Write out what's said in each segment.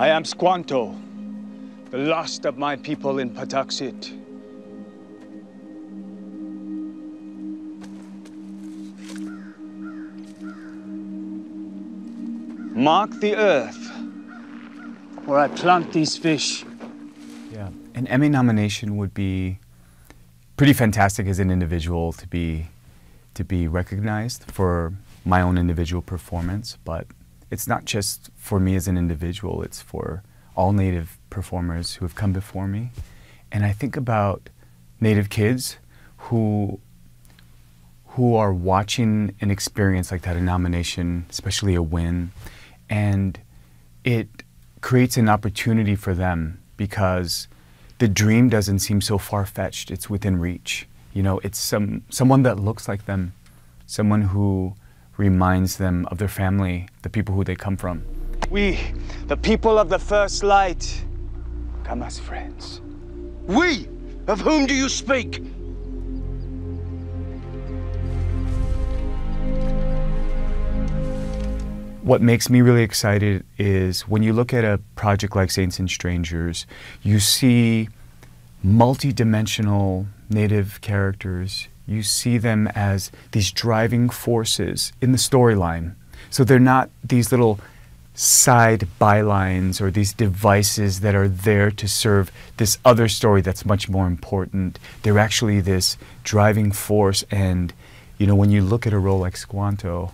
I am Squanto, the last of my people in Patuxet. Mark the earth where I plant these fish. Yeah, an Emmy nomination would be pretty fantastic as an individual to be to be recognized for my own individual performance, but it's not just for me as an individual, it's for all Native performers who have come before me. And I think about Native kids who who are watching an experience like that, a nomination, especially a win, and it creates an opportunity for them because the dream doesn't seem so far-fetched. It's within reach. You know it's some someone that looks like them someone who reminds them of their family the people who they come from We, the people of the first light, come as friends. We? Of whom do you speak? what makes me really excited is when you look at a project like Saints and Strangers, you see multi-dimensional native characters. You see them as these driving forces in the storyline. So they're not these little side bylines or these devices that are there to serve this other story that's much more important. They're actually this driving force and you know when you look at a role like Squanto,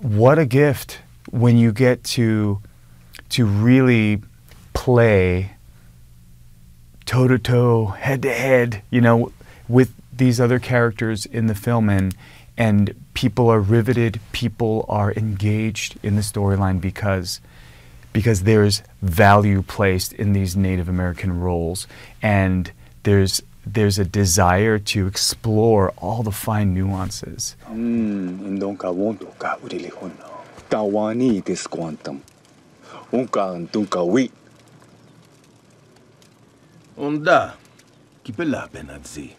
what a gift when you get to to really play toe to toe, head to head, you know, with these other characters in the film and and people are riveted, people are engaged in the storyline because because there's value placed in these Native American roles and there's there's a desire to explore all the fine nuances. Tawani Tisquantum. Unka antunka. Onda. Kipela benadzi.